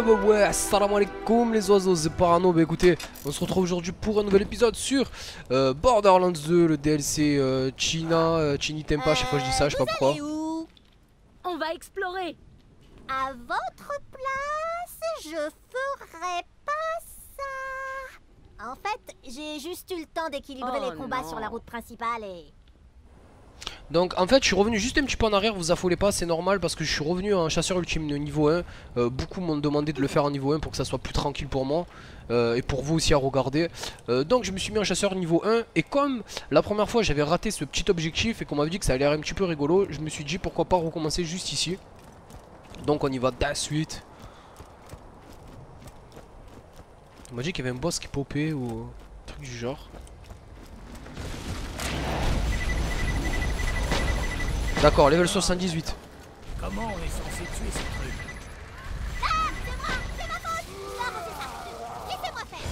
Ouais ouais ouais, assalamu alaikum les oiseaux, c'est Parano, bah écoutez, on se retrouve aujourd'hui pour un nouvel épisode sur euh, Borderlands 2, le DLC euh, China, euh, Chini Tempa, chaque fois je dis ça, je sais pas pourquoi. allez où On va explorer? À votre place, je ferais pas ça. En fait, j'ai juste eu le temps d'équilibrer Oh les combats non. sur la route principale et... Donc en fait je suis revenu juste un petit peu en arrière, vous affolez pas, c'est normal parce que je suis revenu en chasseur ultime de niveau 1 Euh, Beaucoup m'ont demandé de le faire en niveau 1 pour que ça soit plus tranquille pour moi euh, Et pour vous aussi à regarder. Euh, Donc je me suis mis en chasseur niveau 1 Et comme la première fois j'avais raté ce petit objectif et qu'on m'avait dit que ça allait l'air un petit peu rigolo Je me suis dit pourquoi pas recommencer juste ici. Donc on y va de suite. On m'a dit qu'il y avait un boss qui popait ou truc du genre D'accord, level 78 Comment on est censé tuer ce truc Laissez-moi faire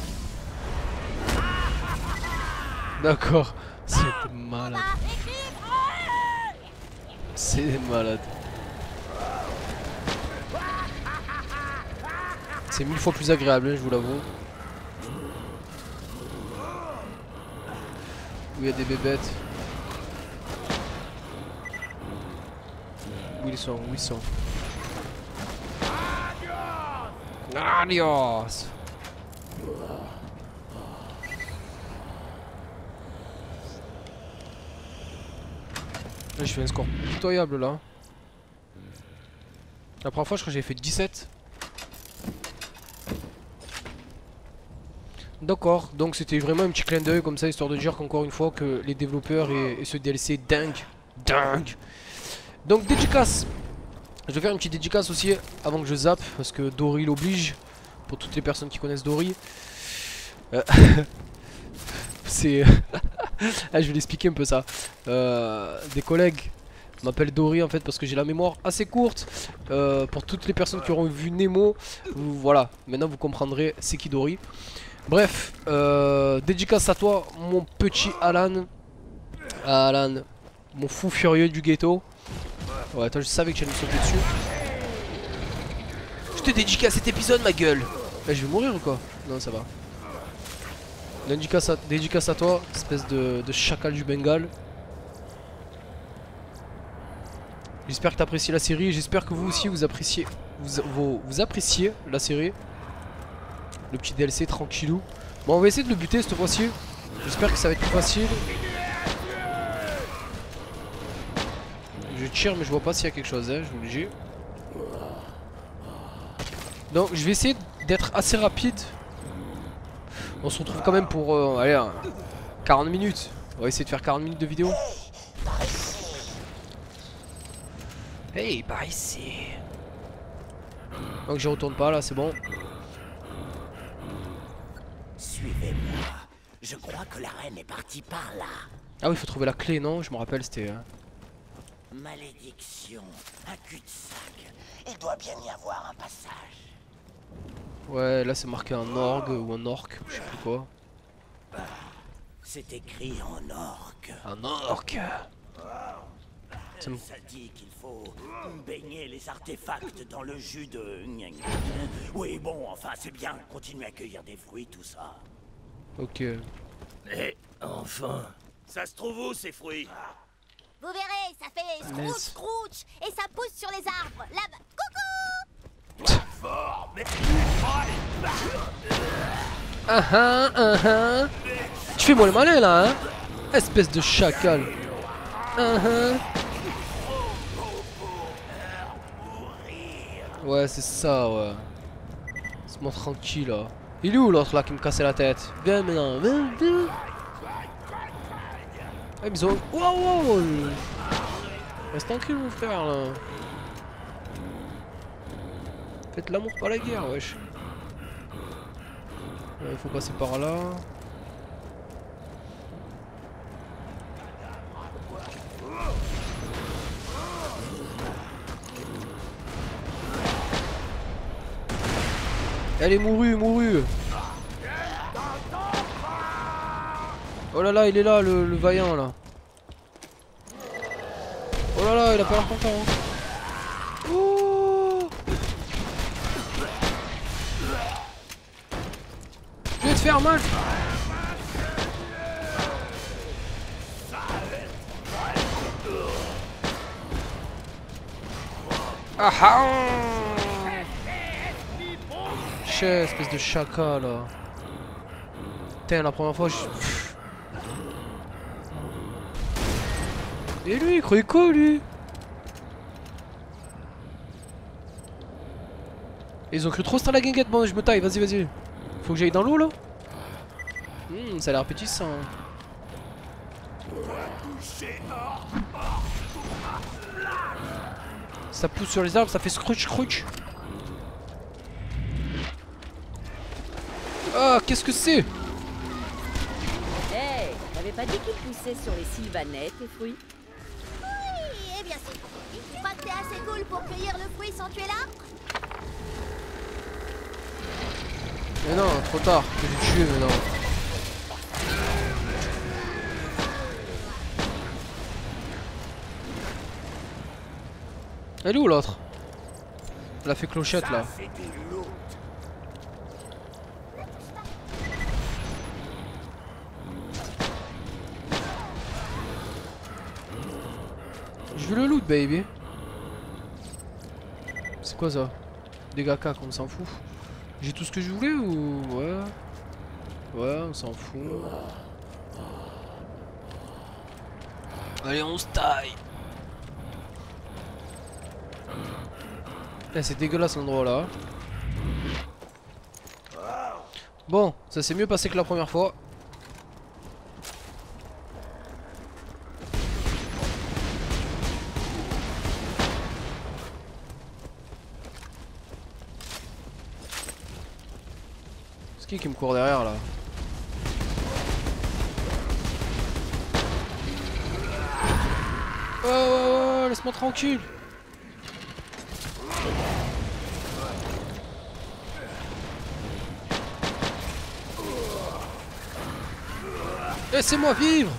D'accord, c'est malade. C'est malade. C'est mille fois plus agréable, hein, je vous l'avoue. Où il y a des bébêtes. Où ils sont Où ils sont Adios Là, je fais un score pitoyable là. La première fois, je crois que j'ai fait 17. D'accord, donc c'était vraiment un petit clin d'œil comme ça, histoire de dire qu'encore une fois que les développeurs et, et ce DLC dingue, dingue. Donc dédicace. Je vais faire une petite dédicace aussi avant que je zappe, parce que Dory l'oblige, pour toutes les personnes qui connaissent Dory. Euh, C'est... ah, je vais l'expliquer un peu ça. Euh, des collègues m'appellent Dory en fait parce que j'ai la mémoire assez courte. Euh, pour toutes les personnes qui auront vu Nemo, voilà, maintenant vous comprendrez c'est qui Dory. Bref, dédicace à toi, mon petit Alan. Alan, mon fou furieux du ghetto. Ouais, attends, je savais que j'allais me sauter dessus. Je te dédicace cet épisode, ma gueule. Eh, je vais mourir ou quoi? Non, ça va. Dédicace à, à toi, espèce de, chacal du Bengale. J'espère que tu apprécies la série, j'espère que vous aussi vous appréciez, vous, appréciez la série. Le petit DLC tranquillou. Bon, on va essayer de le buter cette fois-ci. J'espère que ça va être facile. Je tire, mais je vois pas s'il y a quelque chose, hein, je vous le dis. Donc, je vais essayer d'être assez rapide. On se retrouve quand même pour euh, allez, euh, 40 minutes. On va essayer de faire 40 minutes de vidéo. Hey, par ici. Donc, je retourne pas là, c'est bon. Suivez-moi. Je crois que la reine est partie par là. Ah oui, il faut trouver la clé, non? Je me rappelle, c'était. Malédiction, un cul-de-sac. Il doit bien y avoir un passage. Ouais, là c'est marqué un orgue ou un orc, je sais plus quoi. C'est écrit en orque. Un orc Ça dit qu'il faut baigner les artefacts dans le jus de... Oui, bon, enfin, c'est bien. Continuez à cueillir des fruits, tout ça. Ok. Et enfin... Ça se trouve où, ces fruits? Vous verrez, ça fait scrouch scrouch et ça pousse sur les arbres. Là-bas. Coucou Ah ah ah ah Tu fais moi le malin là, hein Espèce de chacal. Ah ah Ouais, c'est ça, ouais. Laisse-moi tranquille là. Il est où l'autre là qui me cassait la tête? Viens maintenant, viens, viens. Ah, mais ils ont. Wow, wow Reste tranquille, mon frère là. Faites l'amour, pas la guerre, wesh. Il faut passer par là. Elle est mourue, mourue. Oh là là, il est là, le, vaillant là. Oh là là, il a pas l'air content. hein. Oh faire mal Ah ah Chais, espèce de chaka là. Putain, la première fois, je. Et lui, il croyait quoi lui? Ils ont cru trop star la guinguette, bon je me taille, vas-y vas-y. Faut que j'aille dans l'eau là Hmm, ça a l'air appétissant. Ça pousse sur les arbres, ça fait scrunch scrunch. Ah, qu'est-ce que c'est? Hey, t'avais pas dit qu'ils poussaient sur les sylvanettes, les fruits Oui, eh bien c'est compris. Tu crois que t'es assez cool pour cueillir le fruit sans tuer l'arbre Mais non, trop tard, je l'ai tué maintenant. Elle est où l'autre? Elle a fait clochette là. Je veux le loot baby. Quoi ça Dégâts cac, on s'en fout. J'ai tout ce que je voulais ou... Ouais. Ouais, on s'en fout. Allez, on se taille. Eh, c'est dégueulasse l'endroit là. Bon, ça s'est mieux passé que la première fois. Qui me court derrière là. Oh, oh, oh, laisse-moi tranquille. Laissez-moi vivre.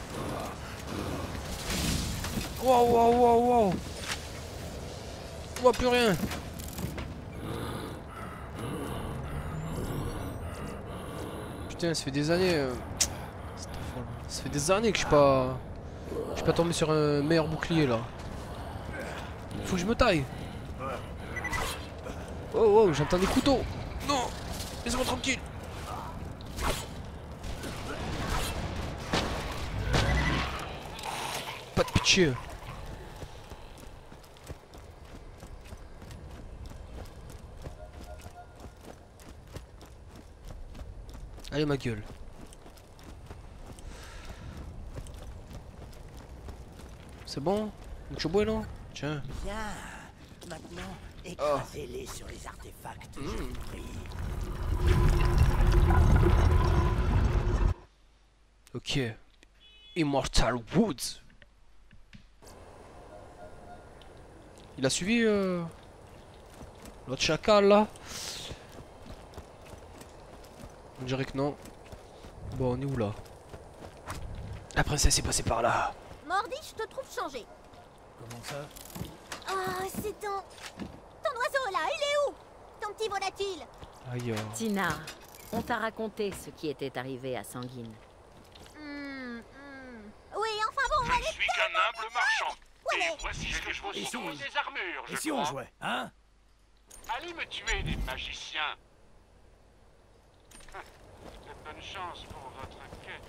Wow, wow, wow, wow On voit plus rien Putain, ça fait des années... euh, Ça fait des années que je suis pas... Je suis pas tombé sur un meilleur bouclier, là. Faut que je me taille Oh, oh, j'entends des couteaux Non Laisse-moi tranquille Pas de pitié. Allez ma gueule. C'est bon? Mucho bueno Tiens. Bien. Maintenant, écrasez-les sur les artefacts. je vous prie. Ok. Immortal Woods. Il a suivi euh, l'autre chacal là? On dirait que non. Bon, on est où là? La princesse est passée par là. Mordi, je te trouve changé. Comment ça? Ah, c'est ton... Ton oiseau là, il est où? Ton petit volatile Aïe. euh. Tina, on t'a raconté ce qui était arrivé à Sanguine. Hmm, hmm. Oui, enfin bon, Je suis qu'un humble marchand. Ouais, Et mais- voici ce que je vous propose on- des armures, je Et si on jouait, hein? Allez me tuer des magiciens. Bonne chance pour votre quête.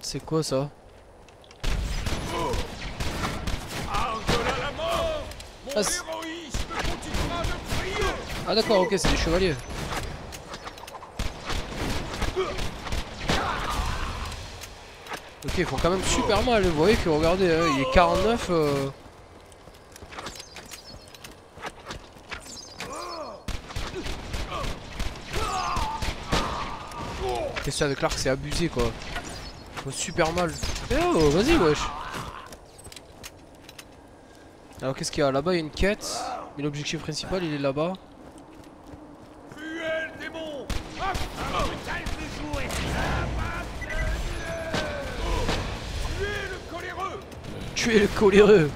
C'est quoi ça Ah, c'est- Ah d'accord, ok, c'est des chevaliers. Ok, ils font quand même super mal, vous voyez que regardez, hein, il est 49. Euh... Qu'est-ce que avec l'arc, c'est abusé quoi. Super mal. Eh oh, vas-y wesh. Alors qu'est-ce qu'il y a? Là-bas il y a une quête. Mais l'objectif principal il est là-bas. Tuer le coléreux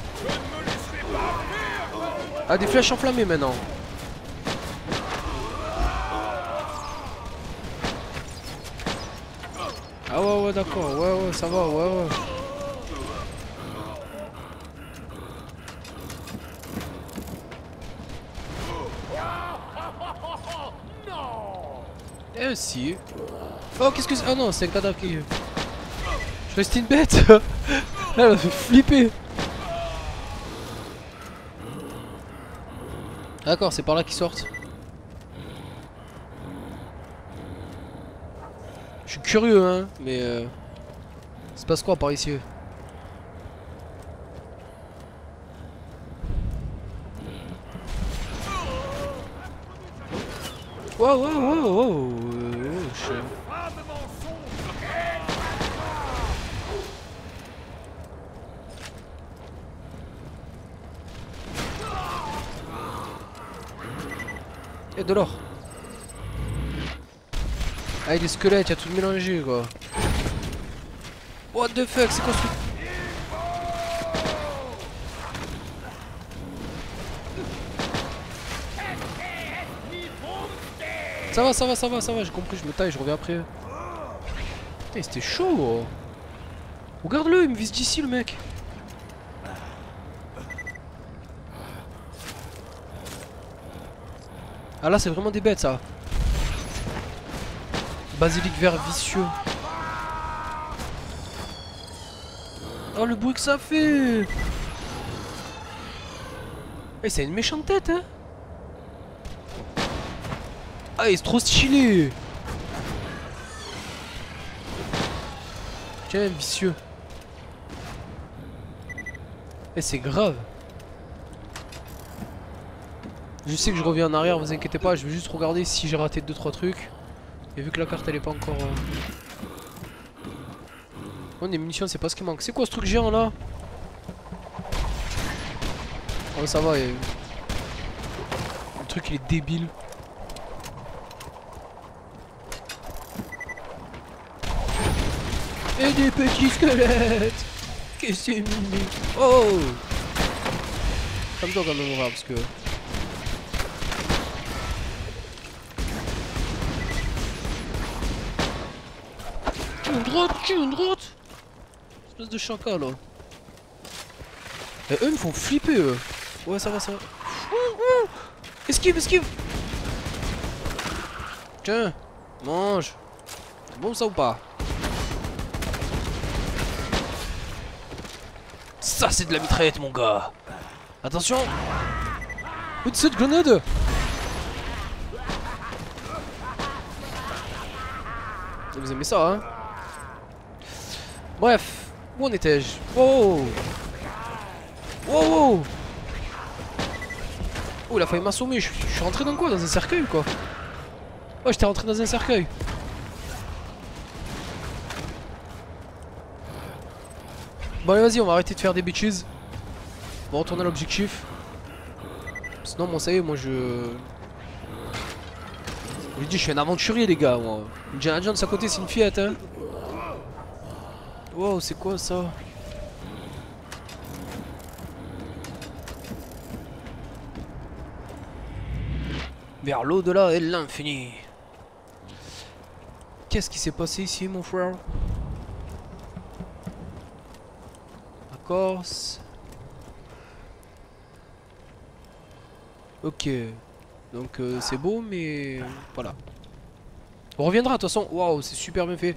Ah des flèches enflammées maintenant Ah ouais, ouais, d'accord. Ouais, ouais, ça va, ouais, ouais. Eh si. Oh, qu'est-ce que c'est? Ah non, c'est un cadavre qui... Je reste une bête Elle m'a fait flipper D'accord, c'est par là qu'ils sortent. Je suis curieux, hein, mais... Euh... Il se passe quoi par ici Wow, wow, wow, wow euh, je- Et de l'or Ah des squelettes, y'a tout mélangé quoi What the fuck, c'est quoi ce Ça va, ça va, ça va, ça va, j'ai compris, je me taille, je reviens après. Putain, c'était chaud gros. Regarde-le, il me vise d'ici le mec. Ah là c'est vraiment des bêtes ça. Basilic vert vicieux. Oh le bruit que ça fait. Eh c'est une méchante tête hein. Ah il est trop stylé. Tiens vicieux. Eh c'est grave. Je sais que je reviens en arrière, vous inquiétez pas, je vais juste regarder si j'ai raté 2-3 trucs. Et vu que la carte elle est pas encore... Euh... Oh des munitions c'est pas ce qui manque. C'est quoi ce truc géant là? Oh ça va, et... le truc il est débile. Et des petits squelettes! Qu'est-ce que c'est mimi? Oh! Comme ça quand même parce que... droite, tue une droite Espèce de chacal là. Et eux me font flipper eux. Ouais ça va ça va. Ouh, ouh. Esquive, esquive Tiens, mange. C'est bon ça ou pas? Ça c'est de la mitraillette mon gars. Attention Où de cette grenade? Vous aimez ça hein? Bref, où en étais-je? Oh Wow Oh il a failli m'assommer, je, suis rentré dans quoi? Dans un cercueil ou quoi? Oh j'étais rentré dans un cercueil. Bon allez vas-y on va arrêter de faire des bitches On va retourner à l'objectif. Sinon moi ça y est moi je... Je dis je suis un aventurier les gars moi. Indiana Jones à côté c'est une fillette hein Wow, c'est quoi ça? Vers l'au-delà et l'infini. Qu'est-ce qui s'est passé ici, mon frère? La Corse. Ok. Donc euh, c'est beau, mais voilà. On reviendra de toute façon. Waouh, c'est super bien fait.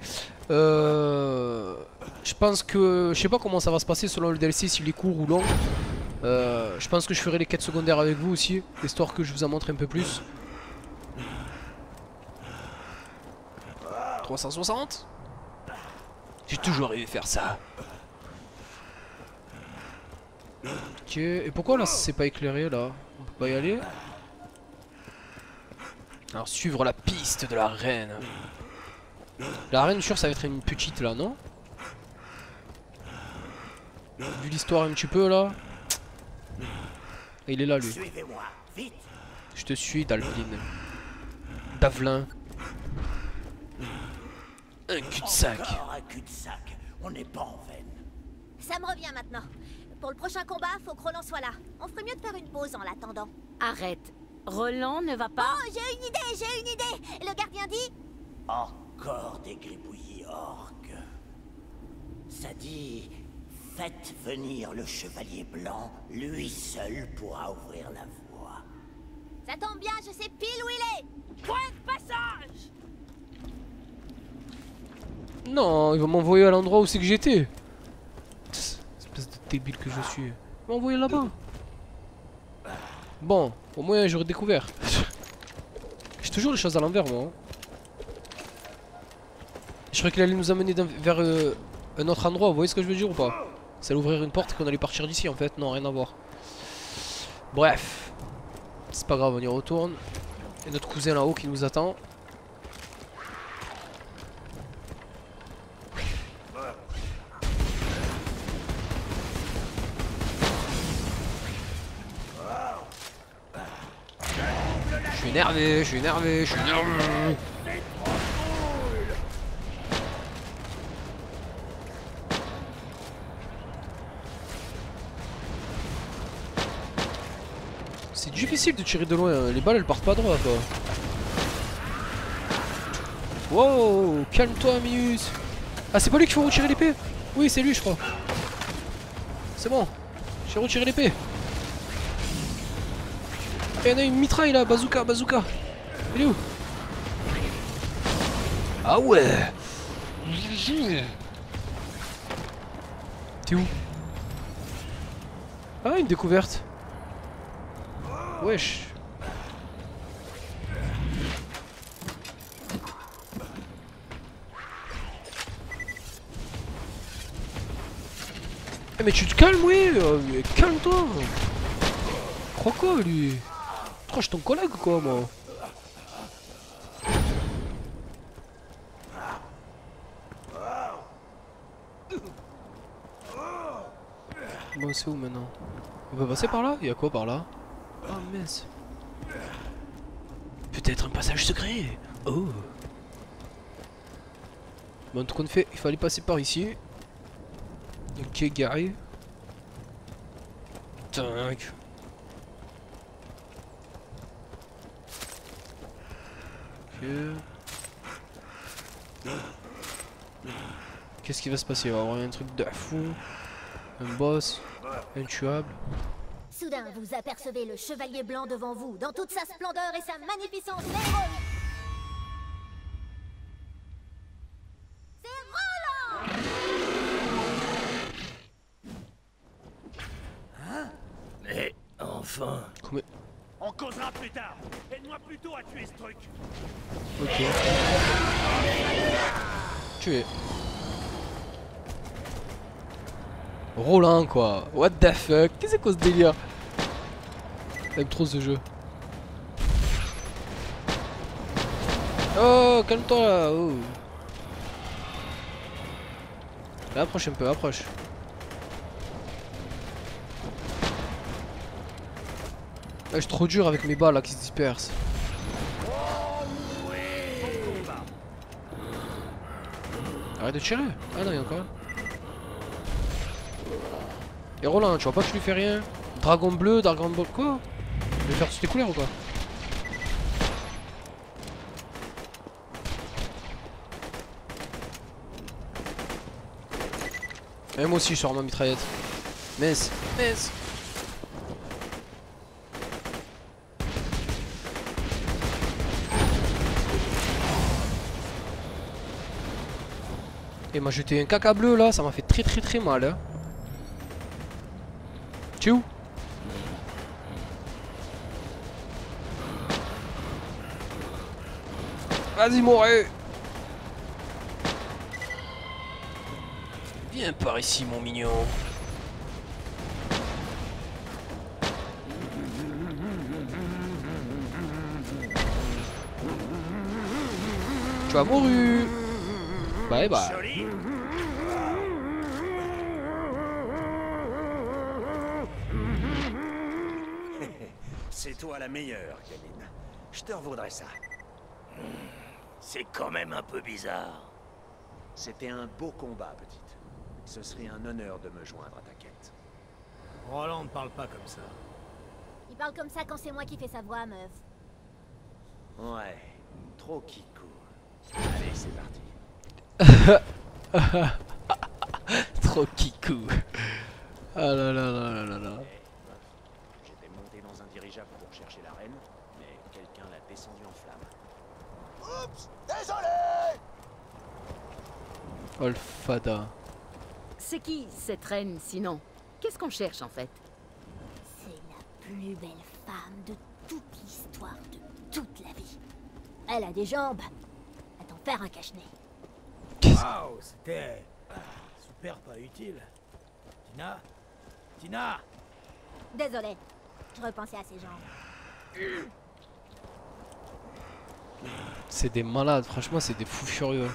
Euh, je pense que je sais pas comment ça va se passer selon le DLC s'il est court ou long. Euh, je pense que je ferai les quêtes secondaires avec vous aussi, histoire que je vous en montre un peu plus. 360 J'ai toujours rêvé faire ça. Ok, et pourquoi là c'est pas éclairé là? On peut pas y aller? Alors suivre la piste de la reine. La reine, je suis sûr, ça va être une petite là, non? Vu l'histoire un petit peu là. Et il est là lui. Je te suis, Dalvin. Davelin. Un cul-de-sac. Un cul-de-sac. On n'est pas en veine. Ça me revient maintenant. Pour le prochain combat, faut que Roland soit là. On ferait mieux de faire une pause en l'attendant. Arrête. Roland ne va pas. Oh, j'ai une idée, j'ai une idée Le gardien dit Encore des gribouillis orques. Ça dit, faites venir le chevalier blanc, lui seul pourra ouvrir la voie. Ça tombe bien, je sais pile où il est Point de passage Non, il va m'envoyer à l'endroit où c'est que j'étais. Espèce de débile que je suis. Il m'a envoyé là-bas. Bon, au moins j'aurais découvert. J'ai toujours les choses à l'envers, moi. hein. Je croyais qu'il allait nous amener vers euh, un autre endroit, vous voyez ce que je veux dire ou pas? C'est allait ouvrir une porte et qu'on allait partir d'ici en fait. Non, rien à voir. Bref. C'est pas grave, on y retourne. Et notre cousin là-haut qui nous attend. Je suis énervé, je suis énervé, je suis énervé. Difficile de tirer de loin, hein. les balles elles partent pas droit quoi. Wow, calme-toi Mius. Ah c'est pas lui qu'il faut retirer l'épée? Oui c'est lui je crois. C'est bon, j'ai retiré l'épée. Et il y en a une mitraille là, bazooka, bazooka. Il est où? Ah ouais T'es où? Ah une découverte. Wesh. Eh mais tu te calmes oui euh, Calme-toi. Crois quoi lui. Crois je ton collègue quoi moi. Bon c'est où maintenant? On peut passer par là? Il y a quoi par là? Oh mince Peut-être un passage secret Oh Bon tout compte fait, il fallait passer par ici. Ok garé. Tac. Ok. Qu'est-ce qui va se passer? Il va y avoir un truc de fou. Un boss. Intuable. Soudain, vous apercevez le chevalier blanc devant vous, dans toute sa splendeur et sa magnificence héroïque. C'est Roland Mais enfin... On causera plus tard. Aide-moi plutôt à tuer ce truc. Ok. Tué. Roland quoi. What the fuck? Qu'est-ce que c'est ce délire Trop ce jeu. Oh, calme-toi là. Oh. Là, approche un peu, approche. Je suis trop dur avec mes balles là qui se dispersent. Arrête de tirer Ah non, il y a encore. Et Roland, tu vois pas que je lui fais rien? Dragon bleu, Dragon bleu, quoi? Vais faire toutes les couleurs ou quoi Et moi aussi je sors ma mitraillette. Mince, mince Et m'a jeté un caca bleu là, ça m'a fait très très très mal. Hein. Tu es où? Vas-y Moré Viens par ici mon mignon. Tu as mouru Bye bye. C'est toi la meilleure, Kaline. Je te revaudrai ça. C'est quand même un peu bizarre. C'était un beau combat, petite. Ce serait un honneur de me joindre à ta quête. Roland ne parle pas comme ça. Il parle comme ça quand c'est moi qui fais sa voix, meuf. Ouais, trop qui court. Allez, c'est parti. Trop kikou. Ah là là là là là là. J'étais monté dans un dirigeable pour chercher la reine, mais quelqu'un l'a descendu en flammes. Oups Désolé Oh le fada. C'est qui cette reine, sinon? Qu'est-ce qu'on cherche en fait? C'est la plus belle femme de toute l'histoire de toute la vie. Elle a des jambes. À t'en faire un cache-nez. Waouh, c'était ah, super pas utile. Tina Tina Désolé, je repensais à ses jambes. C'est des malades, franchement c'est des fous furieux.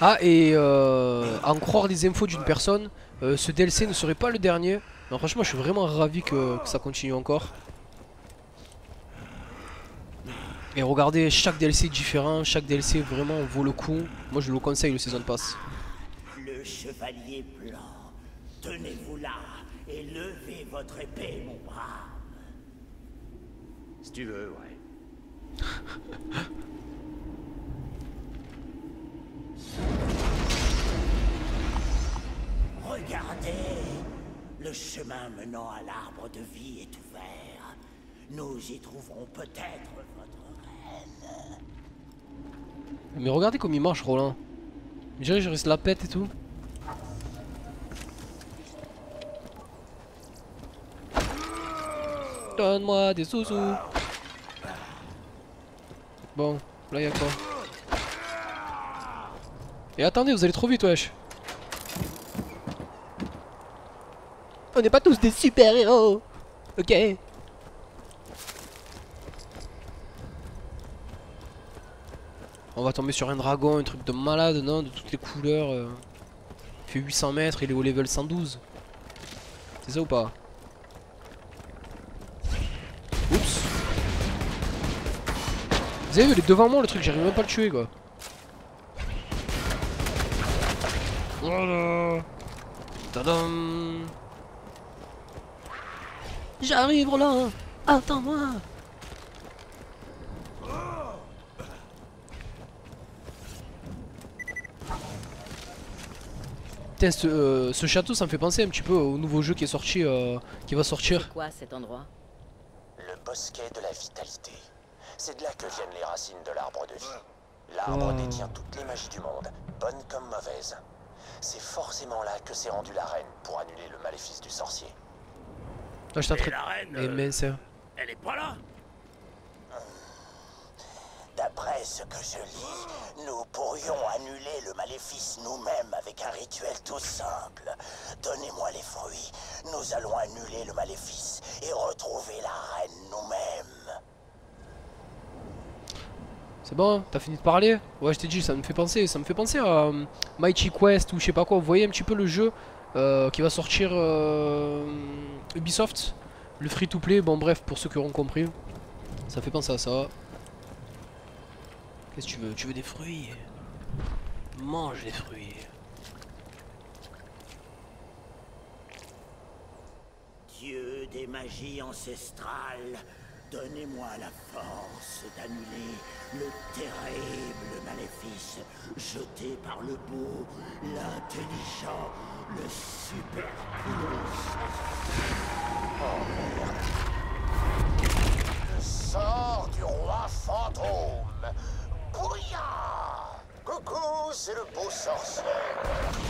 Ah et euh, à en croire les infos d'une personne, euh, ce DLC ne serait pas le dernier. Non franchement je suis vraiment ravi que, que ça continue encore. Et regardez, chaque DLC est différent, chaque DLC vraiment vaut le coup. Moi je le conseille le Season Pass. Le chevalier blanc, tenez-vous là et levez votre épée, mon brave. Si tu veux, ouais. Regardez, le chemin menant à l'arbre de vie est ouvert. Nous y trouverons peut-être votre reine. Mais regardez comme il marche Roland. Que je reste la pète et tout. Donne-moi des sous-sous. Bon, là y'a quoi? Et attendez, vous allez trop vite, wesh. On n'est pas tous des super-héros. Ok. On va tomber sur un dragon, un truc de malade, non De toutes les couleurs. euh. Il fait 800 mètres, il est au level 112. C'est ça ou pas? Oups. Vous avez vu, il est devant moi le truc, j'arrive même pas à le tuer quoi. Voilà. Tadam. J'arrive Roland Attends-moi Putain, ce, euh, ce château, ça me fait penser un petit peu au nouveau jeu qui est sorti, euh, qui va sortir. C'est quoi cet endroit? Le bosquet de la vitalité. C'est de là que viennent les racines de l'arbre de vie. L'arbre Oh. détient toutes les magies du monde, bonnes comme mauvaises. C'est forcément là que s'est rendue la reine pour annuler le maléfice du sorcier. Ah, je Et la reine, Eh euh, mince. elle est pas là D'après ce que je lis, nous pourrions annuler le maléfice nous-mêmes avec un rituel tout simple. Donnez-moi les fruits, nous allons annuler le maléfice et retrouver la reine nous-mêmes. C'est bon, hein t'as fini de parler Ouais, je t'ai dit, ça me fait penser, ça me fait penser à euh, Mighty Quest ou je sais pas quoi. Vous voyez un petit peu le jeu euh, qui va sortir euh, Ubisoft, le free-to-play. Bon, bref, pour ceux qui auront compris, ça fait penser à ça. Qu'est-ce que tu veux? Tu veux des fruits? Mange les fruits. Dieu des magies ancestrales, donnez-moi la force d'annuler le terrible maléfice jeté par le beau, l'intelligent, le super Le sort du roi fantôme. Bouillard Coucou, c'est le beau sorcier.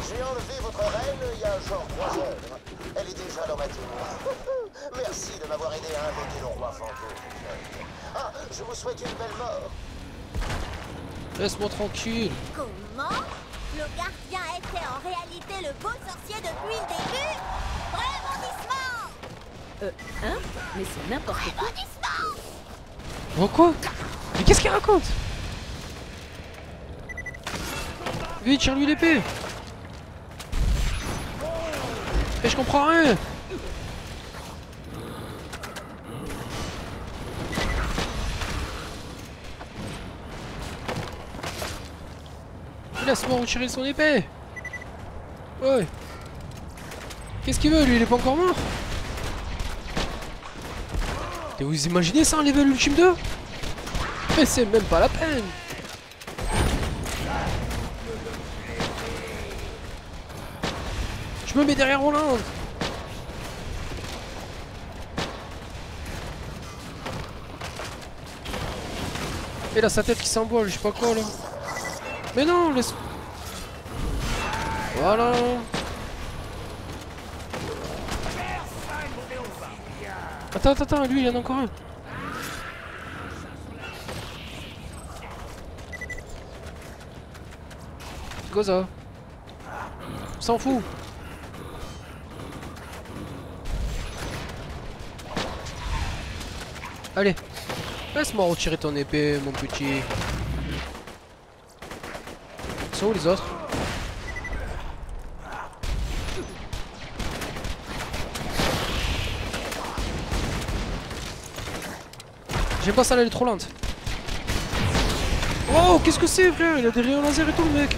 J'ai enlevé votre reine il y a genre trois heures. Elle est déjà dans ma tour. Merci de m'avoir aidé à invoquer le roi fantôme. Ah, je vous souhaite une belle mort. Laisse-moi tranquille. Comment? Le gardien était en réalité le beau sorcier depuis le début Rebondissement! Euh, hein? Mais c'est n'importe quoi. Rebondissement! Oh quoi? Mais qu'est-ce qu'il raconte? Vite, tire-lui l'épée. Et je comprends rien laisse-moi retirer son épée. Ouais. Qu'est-ce qu'il veut lui il est pas encore mort? Et vous imaginez ça un level ultime 2 Mais c'est même pas la peine. Je me mets derrière Roland Et là sa tête qui s'envole, je sais pas quoi là. Mais non, laisse. Voilà. Attends, attends, attends, lui il y en a encore un. On S'en fout. Allez, laisse-moi retirer ton épée, mon petit. Ils sont où les autres. J'aime pas ça, elle est trop lente. Oh, qu'est-ce que c'est, frère? Il a des rayons laser et tout, le mec.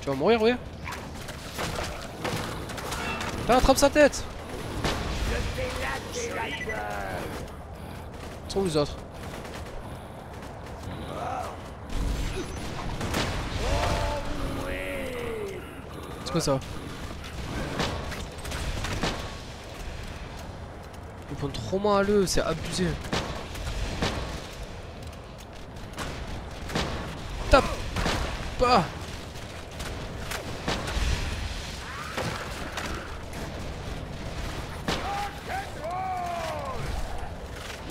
Tu vas mourir, oui Tiens, attrape sa tête. Sont où les autres? C'est quoi ça Ils font trop mal à l'eux, c'est abusé. Tape Pas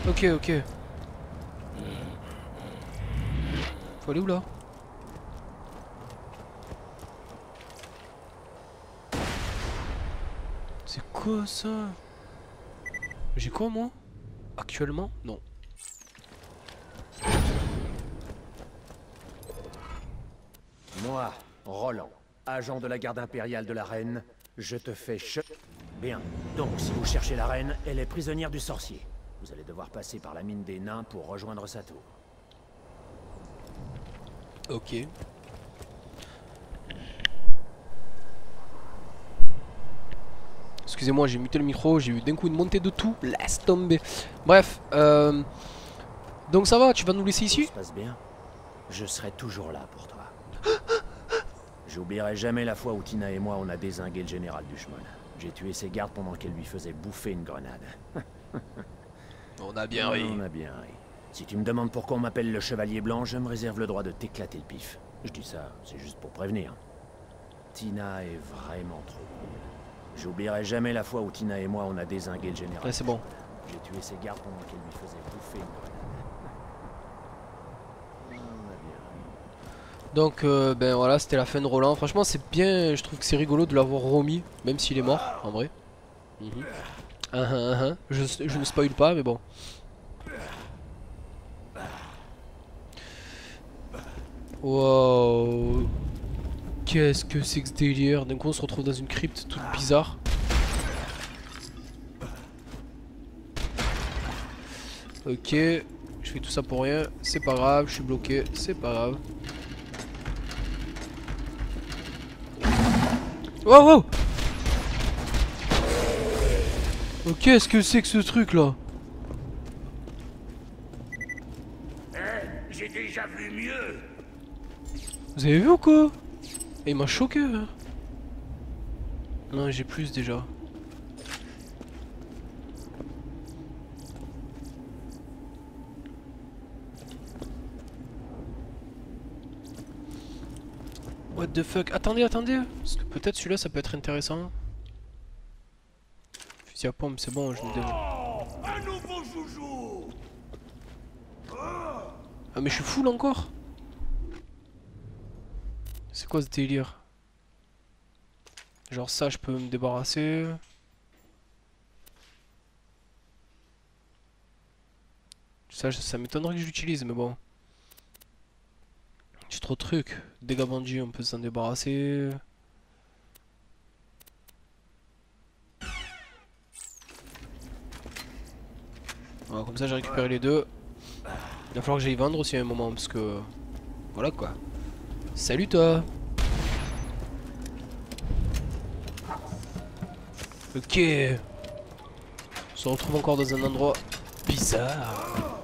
Ok, ok. Faut aller où là C'est quoi ça? J'ai quoi moi? Actuellement? Non. Moi, Roland, agent de la garde impériale de la reine, je te fais che... Bien. Donc, si vous cherchez la reine, elle est prisonnière du sorcier. Vous allez devoir passer par la mine des nains pour rejoindre sa tour. Ok. Excusez-moi, j'ai muté le micro, j'ai eu d'un coup une montée de tout. Laisse tomber. Bref, euh... donc ça va, tu vas nous laisser ici? Se passe bien. Je serai toujours là pour toi. J'oublierai jamais la fois où Tina et moi on a désingué le général Duchemon. J'ai tué ses gardes pendant qu'elle lui faisait bouffer une grenade. On a bien ri. On a bien ri. Si tu me demandes pourquoi on m'appelle le Chevalier Blanc, je me réserve le droit de t'éclater le pif. Je dis ça, c'est juste pour prévenir. Tina est vraiment trop cool. J'oublierai jamais la fois où Tina et moi on a désingué le général. Ouais, c'est bon. J'ai tué ses gardes pendant qu'elle lui faisait bouffer une. Donc, euh, ben voilà, c'était la fin de Roland. Franchement, c'est bien, je trouve que c'est rigolo de l'avoir remis, même s'il est mort, en vrai. Mhm. Ah, ah, ah. Je, je ne spoil pas, mais bon. Wow. Qu'est-ce que c'est que ce délire D'un coup, on se retrouve dans une crypte toute bizarre. Ok, je fais tout ça pour rien, c'est pas grave, je suis bloqué, c'est pas grave. Wow, wow Oh, qu'est-ce que c'est que ce truc là? J'ai déjà vu mieux. Vous avez vu ou quoi? Et il m'a choqué hein. Non j'ai plus déjà What the fuck? Attendez, attendez Parce que peut-être celui-là ça peut être intéressant. Fusil à pompe, c'est bon, je me nouveau joujou. Ah mais je suis full encore quoi ce délire? Genre ça je peux me débarrasser. Ça, ça m'étonnerait que je l'utilise mais bon. J'ai trop de trucs. Dégâts on peut s'en débarrasser. Comme ça j'ai récupéré les deux. Il va falloir que j'aille vendre aussi à un moment parce que. Voilà quoi. Salut toi Ok. On se retrouve encore dans un endroit bizarre.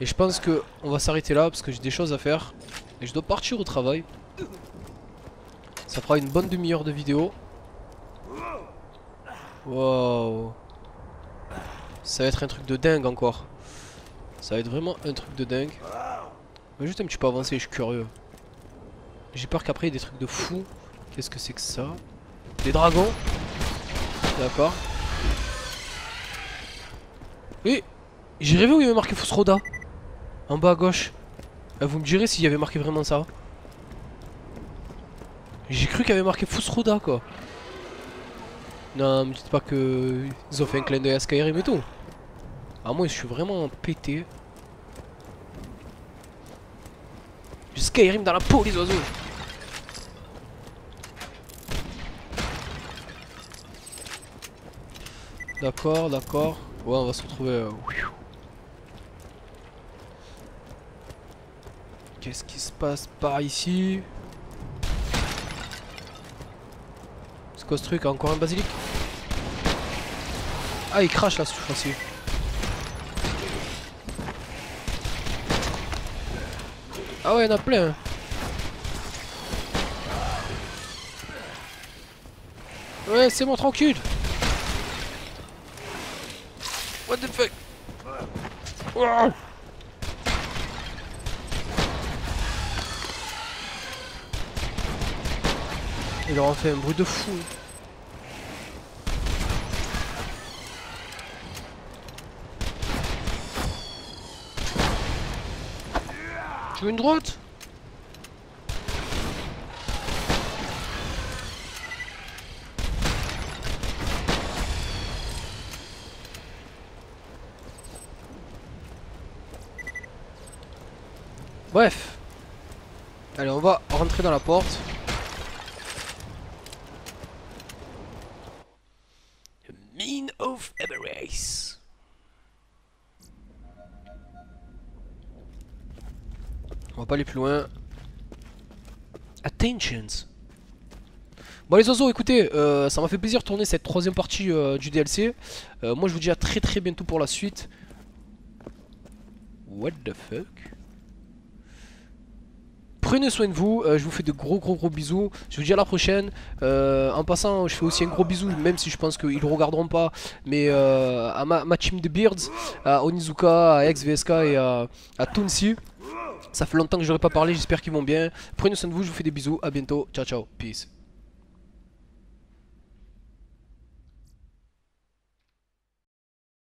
Et je pense que on va s'arrêter là parce que j'ai des choses à faire. Et je dois partir au travail. Ça fera une bonne demi-heure de vidéo. Wow. Ça va être un truc de dingue encore. Ça va être vraiment un truc de dingue. On va juste un petit peu avancer, je suis curieux. J'ai peur qu'après il y ait des trucs de fou. Qu'est-ce que c'est que ça? Des dragons D'accord. Oui J'ai rêvé où il y avait marqué Fusroda. En bas à gauche. Euh, vous me direz s'il y avait marqué vraiment ça. J'ai cru qu'il y avait marqué Fusroda quoi. Non, me dites pas que ils ont fait un clin d'œil à Skyrim et tout. Ah moi je suis vraiment pété. Skyrim dans la peau les oiseaux. D'accord, d'accord. Ouais, on va se retrouver. euh, Qu'est-ce qui se passe par ici? C'est quoi ce truc Encore un basilic? Ah, il crache là, ce fois-ci. Ah ouais, il y en a plein. Ouais, c'est bon, tranquille. What the fuck Il aura fait un bruit de fou. Tu veux une droite? Bref. Allez, on va rentrer dans la porte. Mine of Emirates. On va pas aller plus loin. Attentions. Bon les oiseaux, écoutez, euh, ça m'a fait plaisir de tourner cette troisième partie euh, du DLC. Euh, moi je vous dis à très très bientôt pour la suite. What the fuck? Prenez soin de vous, euh, je vous fais de gros gros gros bisous. Je vous dis à la prochaine. Euh, en passant, je fais aussi un gros bisou, même si je pense qu'ils le regarderont pas, mais euh, à ma, ma team de Beards, à Onizuka, à XVSK et à, Toonsi. Ça fait longtemps que je n'aurais pas parlé, j'espère qu'ils vont bien. Prenez soin de vous, je vous fais des bisous, à bientôt, ciao ciao, peace.